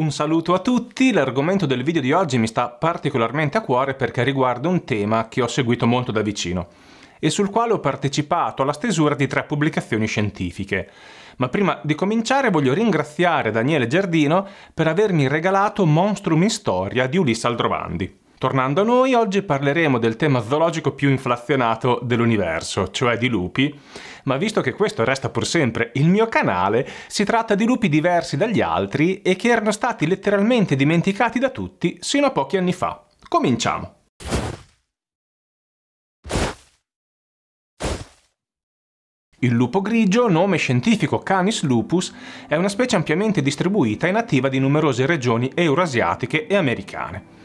Un saluto a tutti, l'argomento del video di oggi mi sta particolarmente a cuore perché riguarda un tema che ho seguito molto da vicino e sul quale ho partecipato alla stesura di tre pubblicazioni scientifiche. Ma prima di cominciare voglio ringraziare Daniele Giardino per avermi regalato Monstrum in Storia di Ulisse Aldrovandi. Tornando a noi, oggi parleremo del tema zoologico più inflazionato dell'universo, cioè di lupi, ma visto che questo resta pur sempre il mio canale, si tratta di lupi diversi dagli altri e che erano stati letteralmente dimenticati da tutti sino a pochi anni fa. Cominciamo! Il lupo grigio, nome scientifico Canis lupus, è una specie ampiamente distribuita e nativa di numerose regioni eurasiatiche e americane.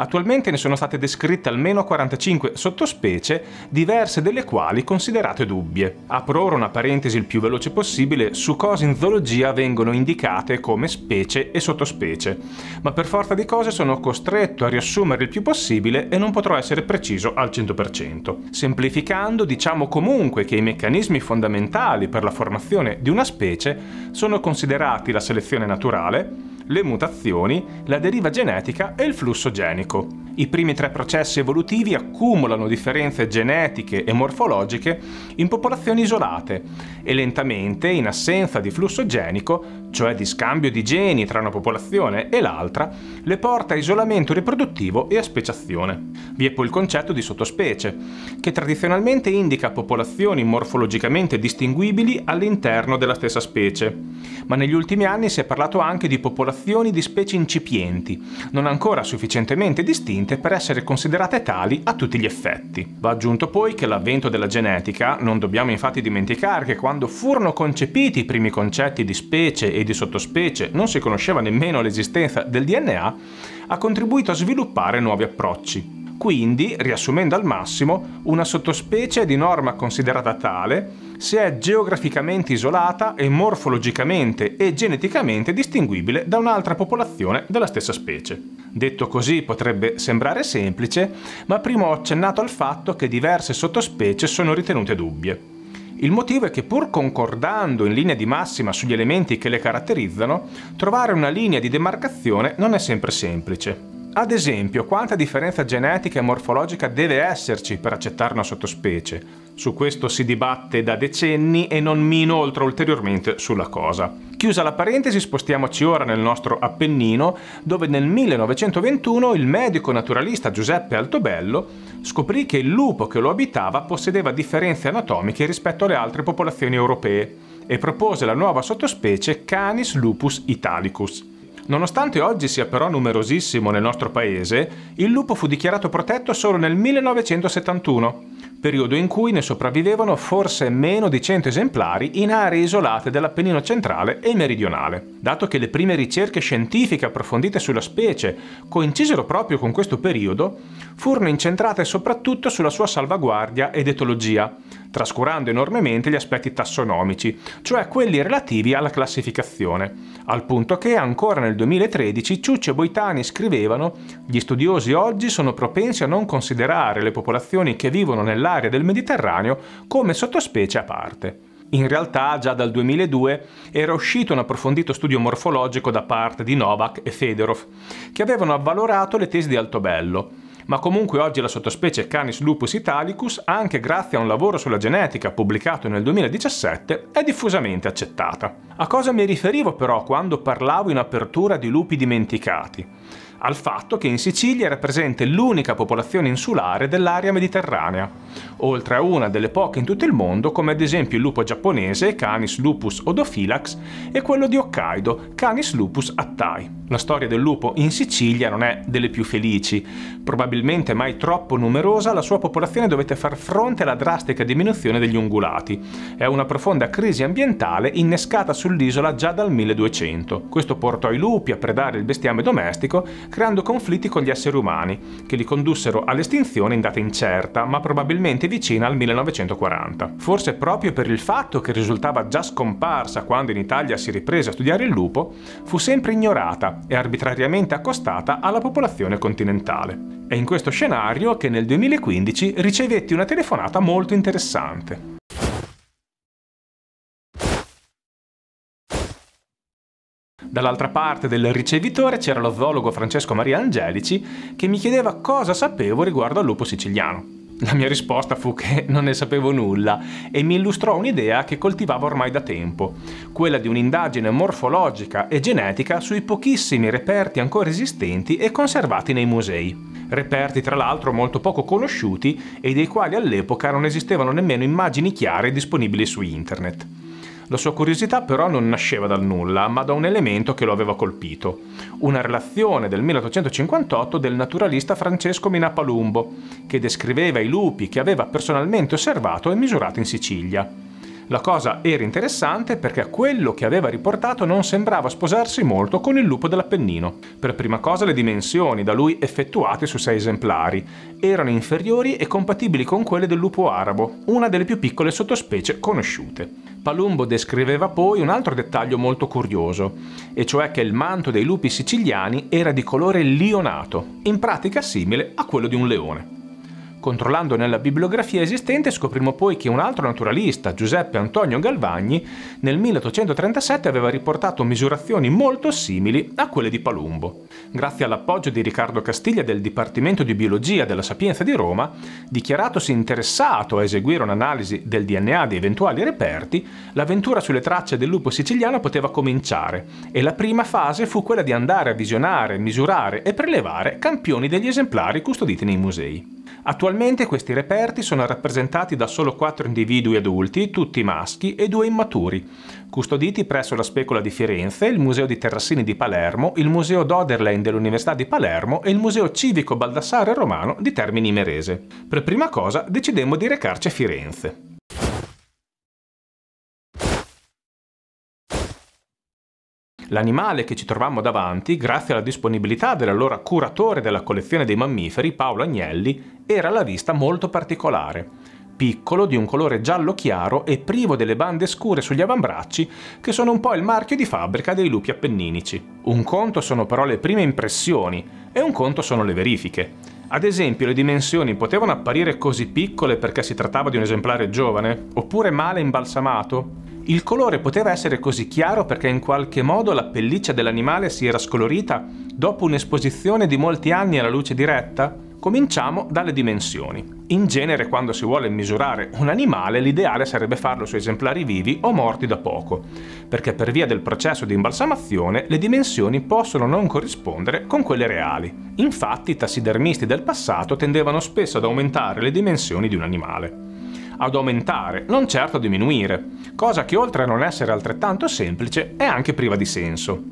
Attualmente ne sono state descritte almeno 45 sottospecie, diverse delle quali considerate dubbie. Apro ora una parentesi il più veloce possibile su cosa in zoologia vengono indicate come specie e sottospecie, ma per forza di cose sono costretto a riassumere il più possibile e non potrò essere preciso al 100%. Semplificando, diciamo comunque che i meccanismi fondamentali per la formazione di una specie sono considerati la selezione naturale, le mutazioni, la deriva genetica e il flusso genico. I primi tre processi evolutivi accumulano differenze genetiche e morfologiche in popolazioni isolate e lentamente, in assenza di flusso genico, cioè di scambio di geni tra una popolazione e l'altra, le porta a isolamento riproduttivo e a speciazione. Vi è poi il concetto di sottospecie, che tradizionalmente indica popolazioni morfologicamente distinguibili all'interno della stessa specie, ma negli ultimi anni si è parlato anche di popolazioni di specie incipienti, non ancora sufficientemente distinte per essere considerate tali a tutti gli effetti. Va aggiunto poi che l'avvento della genetica, non dobbiamo infatti dimenticare che quando furono concepiti i primi concetti di specie e di sottospecie, non si conosceva nemmeno l'esistenza del DNA, ha contribuito a sviluppare nuovi approcci. Quindi, riassumendo al massimo, una sottospecie è di norma considerata tale se è geograficamente isolata e morfologicamente e geneticamente distinguibile da un'altra popolazione della stessa specie. Detto così potrebbe sembrare semplice, ma prima ho accennato al fatto che diverse sottospecie sono ritenute dubbie. Il motivo è che pur concordando in linea di massima sugli elementi che le caratterizzano, trovare una linea di demarcazione non è sempre semplice. Ad esempio, quanta differenza genetica e morfologica deve esserci per accettare una sottospecie? Su questo si dibatte da decenni e non mi inoltro ulteriormente sulla cosa. Chiusa la parentesi, spostiamoci ora nel nostro Appennino, dove nel 1921 il medico naturalista Giuseppe Altobello scoprì che il lupo che lo abitava possedeva differenze anatomiche rispetto alle altre popolazioni europee e propose la nuova sottospecie Canis lupus italicus. Nonostante oggi sia però numerosissimo nel nostro paese, il lupo fu dichiarato protetto solo nel 1971, periodo in cui ne sopravvivevano forse meno di 100 esemplari in aree isolate dell'Appennino centrale e meridionale. Dato che le prime ricerche scientifiche approfondite sulla specie coincisero proprio con questo periodo, furono incentrate soprattutto sulla sua salvaguardia ed etologia, trascurando enormemente gli aspetti tassonomici, cioè quelli relativi alla classificazione, al punto che ancora nel 2013 Ciucci e Boitani scrivevano «Gli studiosi oggi sono propensi a non considerare le popolazioni che vivono nell'area del Mediterraneo come sottospecie a parte». In realtà già dal 2002 era uscito un approfondito studio morfologico da parte di Novak e Fedorov, che avevano avvalorato le tesi di Altobello, ma comunque oggi la sottospecie Canis lupus italicus, anche grazie a un lavoro sulla genetica pubblicato nel 2017, è diffusamente accettata. A cosa mi riferivo però quando parlavo in apertura di lupi dimenticati? Al fatto che in Sicilia era presente l'unica popolazione insulare dell'area mediterranea, oltre a una delle poche in tutto il mondo come ad esempio il lupo giapponese Canis lupus odophilax e quello di Hokkaido Canis lupus attai. La storia del lupo in Sicilia non è delle più felici. Probabilmente mai troppo numerosa, la sua popolazione dovette far fronte alla drastica diminuzione degli ungulati e a una profonda crisi ambientale innescata sull'isola già dal 1200. Questo portò i lupi a predare il bestiame domestico, creando conflitti con gli esseri umani, che li condussero all'estinzione in data incerta, ma probabilmente vicina al 1940. Forse proprio per il fatto che risultava già scomparsa quando in Italia si riprese a studiare il lupo, fu sempre ignorata e arbitrariamente accostata alla popolazione continentale. È in questo scenario che nel 2015 ricevetti una telefonata molto interessante. Dall'altra parte del ricevitore c'era lo zoologo Francesco Maria Angelici che mi chiedeva cosa sapevo riguardo al lupo siciliano. La mia risposta fu che non ne sapevo nulla e mi illustrò un'idea che coltivavo ormai da tempo, quella di un'indagine morfologica e genetica sui pochissimi reperti ancora esistenti e conservati nei musei. Reperti tra l'altro molto poco conosciuti e dei quali all'epoca non esistevano nemmeno immagini chiare disponibili su internet. La sua curiosità però non nasceva dal nulla, ma da un elemento che lo aveva colpito, una relazione del 1858 del naturalista Francesco Minapalumbo, che descriveva i lupi che aveva personalmente osservato e misurato in Sicilia. La cosa era interessante perché quello che aveva riportato non sembrava sposarsi molto con il lupo dell'Appennino. Per prima cosa le dimensioni da lui effettuate su sei esemplari erano inferiori e compatibili con quelle del lupo arabo, una delle più piccole sottospecie conosciute. Palumbo descriveva poi un altro dettaglio molto curioso, e cioè che il manto dei lupi siciliani era di colore lionato, in pratica simile a quello di un leone. Controllando nella bibliografia esistente scoprimmo poi che un altro naturalista, Giuseppe Antonio Galvagni, nel 1837 aveva riportato misurazioni molto simili a quelle di Palumbo. Grazie all'appoggio di Riccardo Castiglia del Dipartimento di Biologia della Sapienza di Roma, dichiaratosi interessato a eseguire un'analisi del DNA di eventuali reperti, l'avventura sulle tracce del lupo siciliano poteva cominciare e la prima fase fu quella di andare a visionare, misurare e prelevare campioni degli esemplari custoditi nei musei. Attualmente questi reperti sono rappresentati da solo quattro individui adulti, tutti maschi, e due immaturi, custoditi presso la Specola di Firenze, il Museo di Terrassini di Palermo, il Museo Doderlein dell'Università di Palermo e il Museo Civico Baldassare Romano di Termini Imerese. Per prima cosa decidemmo di recarci a Firenze. L'animale che ci trovammo davanti, grazie alla disponibilità dell'allora curatore della collezione dei mammiferi, Paolo Agnelli, era alla vista molto particolare. Piccolo, di un colore giallo chiaro e privo delle bande scure sugli avambracci, che sono un po' il marchio di fabbrica dei lupi appenninici. Un conto sono però le prime impressioni e un conto sono le verifiche. Ad esempio, le dimensioni potevano apparire così piccole perché si trattava di un esemplare giovane, oppure male imbalsamato? Il colore poteva essere così chiaro perché in qualche modo la pelliccia dell'animale si era scolorita dopo un'esposizione di molti anni alla luce diretta? Cominciamo dalle dimensioni. In genere quando si vuole misurare un animale l'ideale sarebbe farlo su esemplari vivi o morti da poco, perché per via del processo di imbalsamazione le dimensioni possono non corrispondere con quelle reali. Infatti i tassidermisti del passato tendevano spesso ad aumentare le dimensioni di un animale ad aumentare, non certo a diminuire, cosa che oltre a non essere altrettanto semplice è anche priva di senso.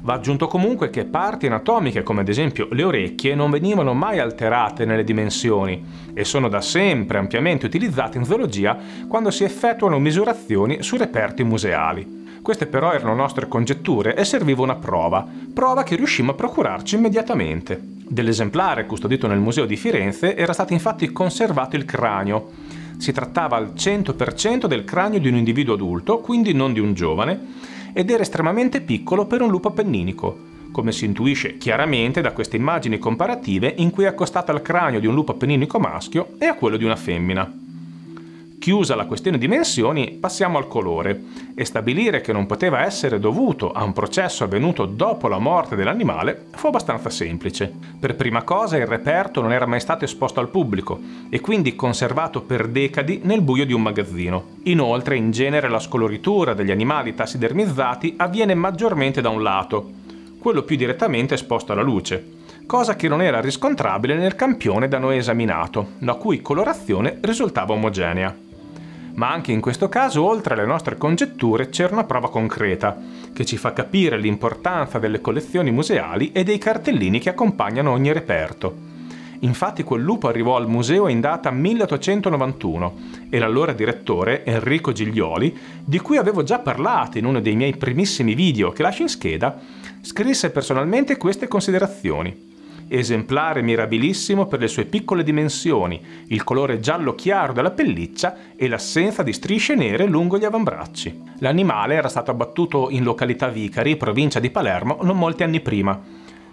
Va aggiunto comunque che parti anatomiche come ad esempio le orecchie non venivano mai alterate nelle dimensioni e sono da sempre ampiamente utilizzate in zoologia quando si effettuano misurazioni su reperti museali. Queste però erano nostre congetture e serviva una prova, prova che riuscimmo a procurarci immediatamente. Dell'esemplare custodito nel Museo di Firenze era stato infatti conservato il cranio, si trattava al 100% del cranio di un individuo adulto, quindi non di un giovane, ed era estremamente piccolo per un lupo appenninico, come si intuisce chiaramente da queste immagini comparative in cui è accostata al cranio di un lupo appenninico maschio e a quello di una femmina. Chiusa la questione dimensioni, passiamo al colore e stabilire che non poteva essere dovuto a un processo avvenuto dopo la morte dell'animale fu abbastanza semplice. Per prima cosa il reperto non era mai stato esposto al pubblico e quindi conservato per decadi nel buio di un magazzino. Inoltre, in genere la scoloritura degli animali tassidermizzati avviene maggiormente da un lato, quello più direttamente esposto alla luce, cosa che non era riscontrabile nel campione da noi esaminato, la cui colorazione risultava omogenea ma anche in questo caso oltre alle nostre congetture c'era una prova concreta, che ci fa capire l'importanza delle collezioni museali e dei cartellini che accompagnano ogni reperto. Infatti quel lupo arrivò al museo in data 1891 e l'allora direttore, Enrico Giglioli, di cui avevo già parlato in uno dei miei primissimi video che lascio in scheda, scrisse personalmente queste considerazioni esemplare mirabilissimo per le sue piccole dimensioni, il colore giallo chiaro della pelliccia e l'assenza di strisce nere lungo gli avambracci. L'animale era stato abbattuto in località Vicari, provincia di Palermo, non molti anni prima,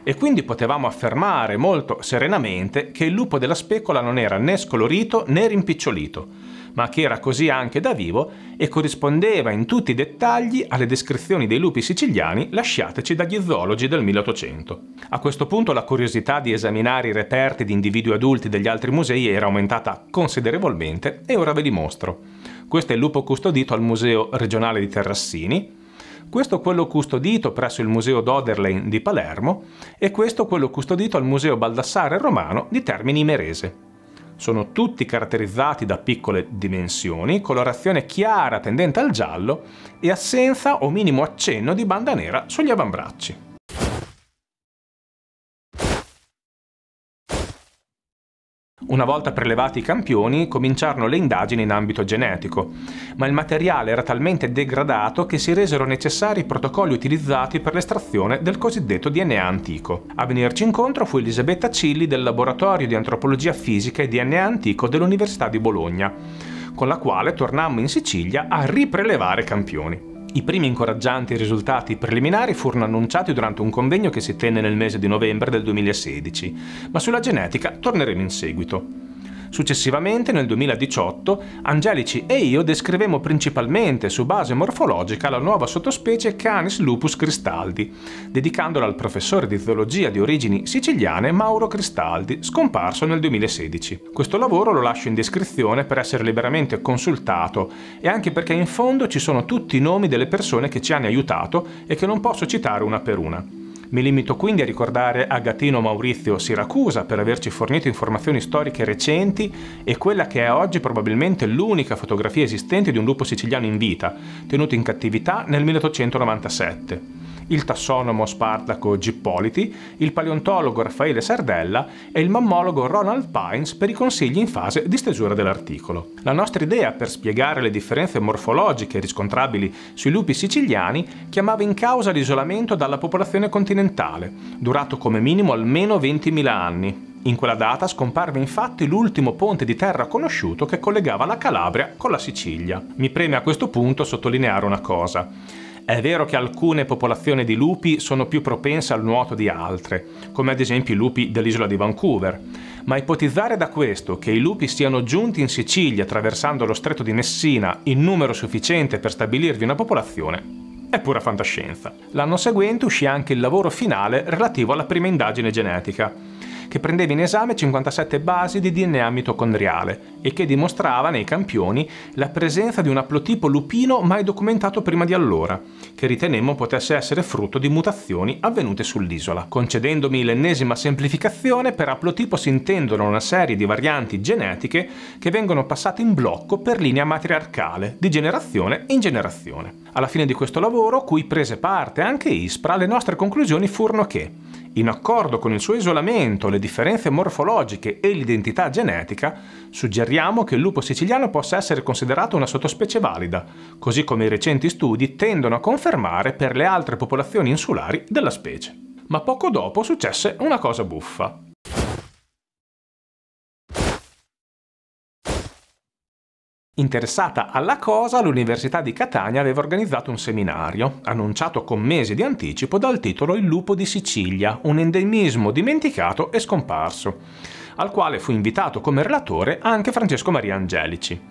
e quindi potevamo affermare molto serenamente che il lupo della specola non era né scolorito né rimpicciolito, ma che era così anche da vivo e corrispondeva in tutti i dettagli alle descrizioni dei lupi siciliani lasciateci dagli zoologi del 1800. A questo punto la curiosità di esaminare i reperti di individui adulti degli altri musei era aumentata considerevolmente e ora ve li mostro. Questo è il lupo custodito al Museo regionale di Terrassini, questo quello custodito presso il Museo d'Oderlein di Palermo e questo quello custodito al Museo Baldassare Romano di Termini Imerese. Sono tutti caratterizzati da piccole dimensioni, colorazione chiara tendente al giallo e assenza o minimo accenno di banda nera sugli avambracci. Una volta prelevati i campioni, cominciarono le indagini in ambito genetico, ma il materiale era talmente degradato che si resero necessari i protocolli utilizzati per l'estrazione del cosiddetto DNA antico. A venirci incontro fu Elisabetta Cilli del Laboratorio di Antropologia Fisica e DNA Antico dell'Università di Bologna, con la quale tornammo in Sicilia a riprelevare campioni. I primi incoraggianti risultati preliminari furono annunciati durante un convegno che si tenne nel mese di novembre del 2016, ma sulla genetica torneremo in seguito. Successivamente, nel 2018, Angelici e io descrivemmo principalmente su base morfologica la nuova sottospecie Canis lupus cristaldi, dedicandola al professore di zoologia di origini siciliane Mauro Cristaldi, scomparso nel 2016. Questo lavoro lo lascio in descrizione per essere liberamente consultato e anche perché in fondo ci sono tutti i nomi delle persone che ci hanno aiutato e che non posso citare una per una. Mi limito quindi a ricordare Agatino Maurizio Siracusa per averci fornito informazioni storiche recenti e quella che è oggi probabilmente l'unica fotografia esistente di un lupo siciliano in vita, tenuto in cattività nel 1897 il tassonomo Spartaco Gippoliti, il paleontologo Raffaele Sardella e il mammologo Ronald Pines per i consigli in fase di stesura dell'articolo. La nostra idea per spiegare le differenze morfologiche riscontrabili sui lupi siciliani chiamava in causa l'isolamento dalla popolazione continentale, durato come minimo almeno 20.000 anni, in quella data scomparve infatti l'ultimo ponte di terra conosciuto che collegava la Calabria con la Sicilia. Mi preme a questo punto sottolineare una cosa. È vero che alcune popolazioni di lupi sono più propense al nuoto di altre, come ad esempio i lupi dell'isola di Vancouver, ma ipotizzare da questo che i lupi siano giunti in Sicilia attraversando lo stretto di Messina in numero sufficiente per stabilirvi una popolazione è pura fantascienza. L'anno seguente uscì anche il lavoro finale relativo alla prima indagine genetica, che prendeva in esame 57 basi di DNA mitocondriale e che dimostrava nei campioni la presenza di un aplotipo lupino mai documentato prima di allora, che ritenemmo potesse essere frutto di mutazioni avvenute sull'isola. Concedendomi l'ennesima semplificazione, per aplotipo si intendono una serie di varianti genetiche che vengono passate in blocco per linea matriarcale, di generazione in generazione. Alla fine di questo lavoro, cui prese parte anche ISPRA, le nostre conclusioni furono che in accordo con il suo isolamento, le differenze morfologiche e l'identità genetica, suggeriamo che il lupo siciliano possa essere considerato una sottospecie valida, così come i recenti studi tendono a confermare per le altre popolazioni insulari della specie. Ma poco dopo successe una cosa buffa. Interessata alla cosa, l'Università di Catania aveva organizzato un seminario, annunciato con mesi di anticipo dal titolo Il lupo di Sicilia, un endemismo dimenticato e scomparso, al quale fu invitato come relatore anche Francesco Maria Angelici.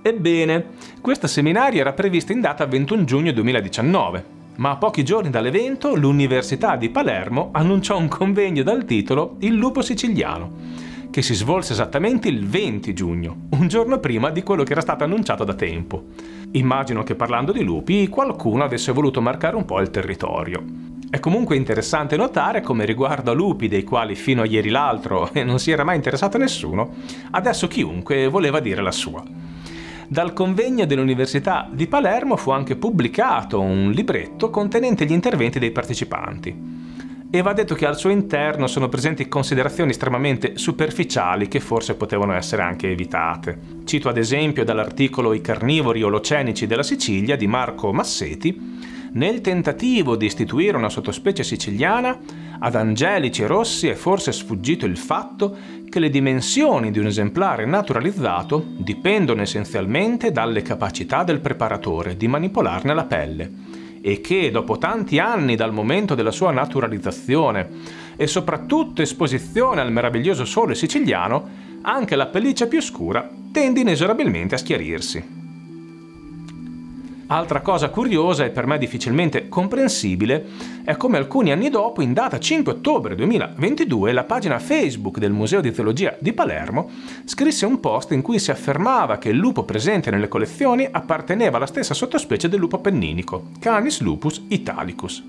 Ebbene, questo seminario era previsto in data 21 giugno 2019, ma a pochi giorni dall'evento l'Università di Palermo annunciò un convegno dal titolo Il lupo siciliano che si svolse esattamente il 20 giugno, un giorno prima di quello che era stato annunciato da tempo. Immagino che parlando di lupi qualcuno avesse voluto marcare un po' il territorio. È comunque interessante notare come riguardo a lupi dei quali fino a ieri l'altro non si era mai interessato nessuno, adesso chiunque voleva dire la sua. Dal convegno dell'Università di Palermo fu anche pubblicato un libretto contenente gli interventi dei partecipanti e va detto che al suo interno sono presenti considerazioni estremamente superficiali che forse potevano essere anche evitate. Cito ad esempio dall'articolo I carnivori olocenici della Sicilia di Marco Masseti, nel tentativo di istituire una sottospecie siciliana, ad Angelici Rossi è forse sfuggito il fatto che le dimensioni di un esemplare naturalizzato dipendono essenzialmente dalle capacità del preparatore di manipolarne la pelle e che dopo tanti anni dal momento della sua naturalizzazione e soprattutto esposizione al meraviglioso sole siciliano anche la pelliccia più scura tende inesorabilmente a schiarirsi. Altra cosa curiosa e per me difficilmente comprensibile è come alcuni anni dopo, in data 5 ottobre 2022, la pagina Facebook del Museo di Teologia di Palermo scrisse un post in cui si affermava che il lupo presente nelle collezioni apparteneva alla stessa sottospecie del lupo penninico, Canis lupus italicus.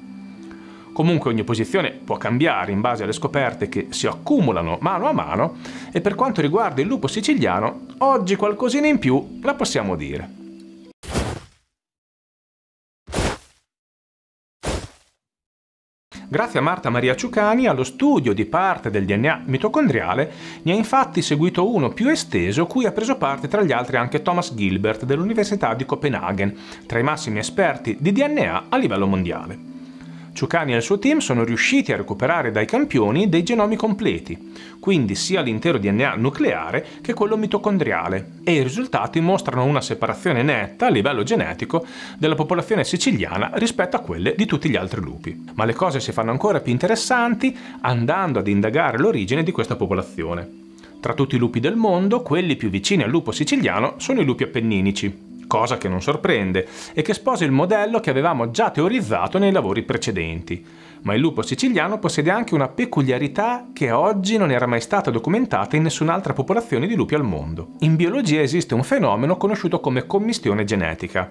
Comunque ogni posizione può cambiare in base alle scoperte che si accumulano mano a mano e per quanto riguarda il lupo siciliano, oggi qualcosina in più la possiamo dire. Grazie a Marta Maria Ciucani, allo studio di parte del DNA mitocondriale ne ha infatti seguito uno più esteso cui ha preso parte tra gli altri anche Thomas Gilbert dell'Università di Copenaghen, tra i massimi esperti di DNA a livello mondiale. Ciucani e il suo team sono riusciti a recuperare dai campioni dei genomi completi, quindi sia l'intero DNA nucleare che quello mitocondriale, e i risultati mostrano una separazione netta a livello genetico della popolazione siciliana rispetto a quelle di tutti gli altri lupi. Ma le cose si fanno ancora più interessanti andando ad indagare l'origine di questa popolazione. Tra tutti i lupi del mondo, quelli più vicini al lupo siciliano sono i lupi appenninici, cosa che non sorprende e che sposa il modello che avevamo già teorizzato nei lavori precedenti. Ma il lupo siciliano possiede anche una peculiarità che oggi non era mai stata documentata in nessun'altra popolazione di lupi al mondo. In biologia esiste un fenomeno conosciuto come commistione genetica,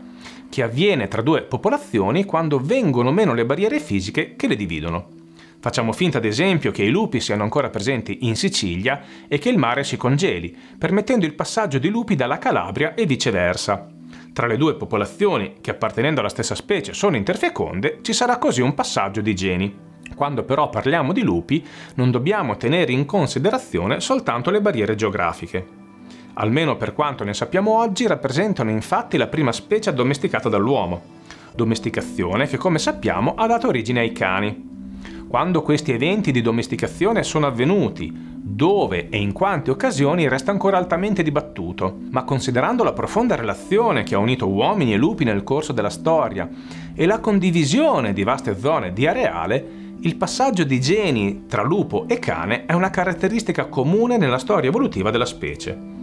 che avviene tra due popolazioni quando vengono meno le barriere fisiche che le dividono. Facciamo finta ad esempio che i lupi siano ancora presenti in Sicilia e che il mare si congeli, permettendo il passaggio di lupi dalla Calabria e viceversa. Tra le due popolazioni, che appartenendo alla stessa specie sono interfeconde, ci sarà così un passaggio di geni. Quando però parliamo di lupi, non dobbiamo tenere in considerazione soltanto le barriere geografiche. Almeno per quanto ne sappiamo oggi, rappresentano infatti la prima specie addomesticata dall'uomo. Domesticazione che, come sappiamo, ha dato origine ai cani. Quando questi eventi di domesticazione sono avvenuti, dove e in quante occasioni resta ancora altamente dibattuto, ma considerando la profonda relazione che ha unito uomini e lupi nel corso della storia e la condivisione di vaste zone di areale, il passaggio di geni tra lupo e cane è una caratteristica comune nella storia evolutiva della specie.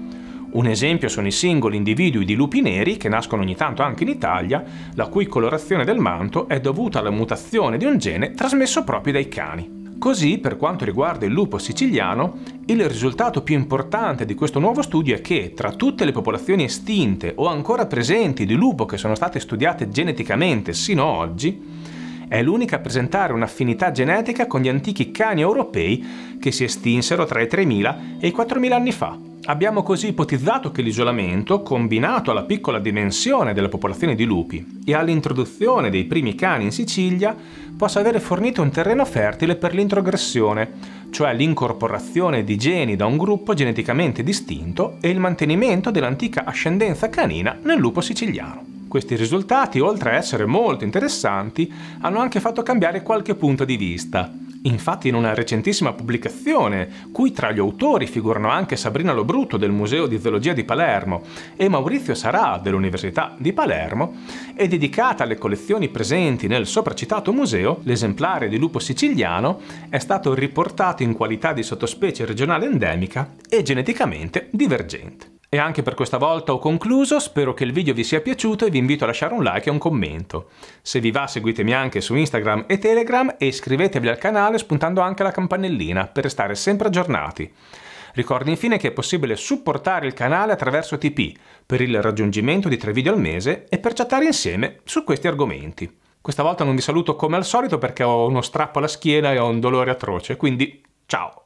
Un esempio sono i singoli individui di lupi neri che nascono ogni tanto anche in Italia, la cui colorazione del manto è dovuta alla mutazione di un gene trasmesso proprio dai cani. Così, per quanto riguarda il lupo siciliano, il risultato più importante di questo nuovo studio è che tra tutte le popolazioni estinte o ancora presenti di lupo che sono state studiate geneticamente sino ad oggi, è l'unica a presentare un'affinità genetica con gli antichi cani europei che si estinsero tra i 3.000 e i 4.000 anni fa. Abbiamo così ipotizzato che l'isolamento, combinato alla piccola dimensione della popolazione di lupi e all'introduzione dei primi cani in Sicilia, possa avere fornito un terreno fertile per l'introgressione, cioè l'incorporazione di geni da un gruppo geneticamente distinto e il mantenimento dell'antica ascendenza canina nel lupo siciliano. Questi risultati, oltre a essere molto interessanti, hanno anche fatto cambiare qualche punto di vista. Infatti in una recentissima pubblicazione, cui tra gli autori figurano anche Sabrina Lobruto del Museo di Zoologia di Palermo e Maurizio Sarà dell'Università di Palermo, è dedicata alle collezioni presenti nel sopracitato museo, l'esemplare di lupo siciliano è stato riportato in qualità di sottospecie regionale endemica e geneticamente divergente. E anche per questa volta ho concluso, spero che il video vi sia piaciuto e vi invito a lasciare un like e un commento. Se vi va seguitemi anche su Instagram e Telegram e iscrivetevi al canale spuntando anche la campanellina per restare sempre aggiornati. Ricordo infine che è possibile supportare il canale attraverso TP per il raggiungimento di 3 video al mese e per chattare insieme su questi argomenti. Questa volta non vi saluto come al solito perché ho uno strappo alla schiena e ho un dolore atroce, quindi ciao!